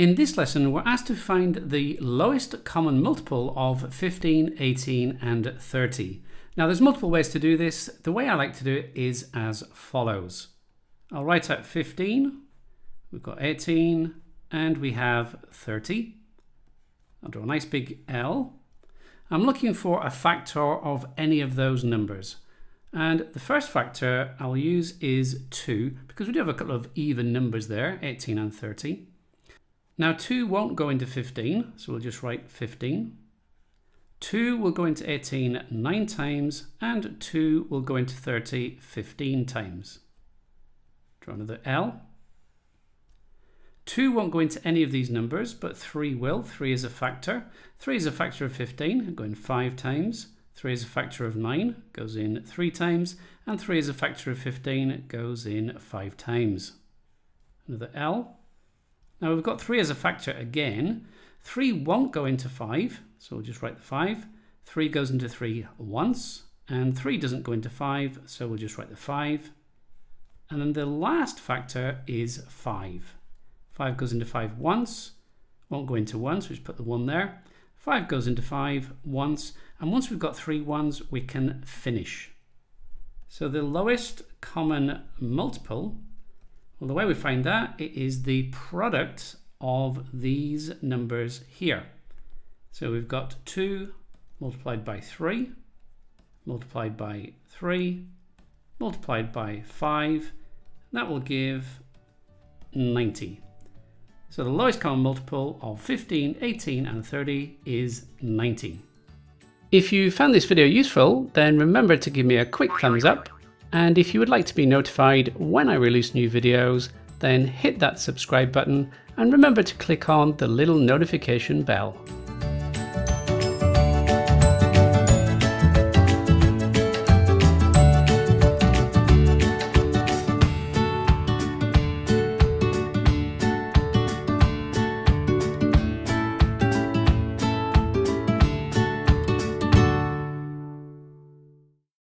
In this lesson, we're asked to find the lowest common multiple of 15, 18, and 30. Now, there's multiple ways to do this. The way I like to do it is as follows. I'll write out 15, we've got 18, and we have 30. I'll draw a nice big L. I'm looking for a factor of any of those numbers. And the first factor I'll use is 2, because we do have a couple of even numbers there, 18 and 30. Now 2 won't go into 15, so we'll just write 15. 2 will go into 18 9 times, and 2 will go into 30 15 times. Draw another L. 2 won't go into any of these numbers, but 3 will. 3 is a factor. 3 is a factor of 15, going 5 times. 3 is a factor of 9, goes in 3 times. And 3 is a factor of 15, goes in 5 times. Another L. Now we've got 3 as a factor again. 3 won't go into 5, so we'll just write the 5. 3 goes into 3 once, and 3 doesn't go into 5, so we'll just write the 5. And then the last factor is 5. 5 goes into 5 once, won't go into 1, so we just put the 1 there. 5 goes into 5 once, and once we've got three ones, we can finish. So the lowest common multiple well, the way we find that it is the product of these numbers here. So we've got 2 multiplied by 3, multiplied by 3, multiplied by 5. That will give 90. So the lowest common multiple of 15, 18 and 30 is 90. If you found this video useful, then remember to give me a quick thumbs up and if you would like to be notified when I release new videos, then hit that subscribe button and remember to click on the little notification bell.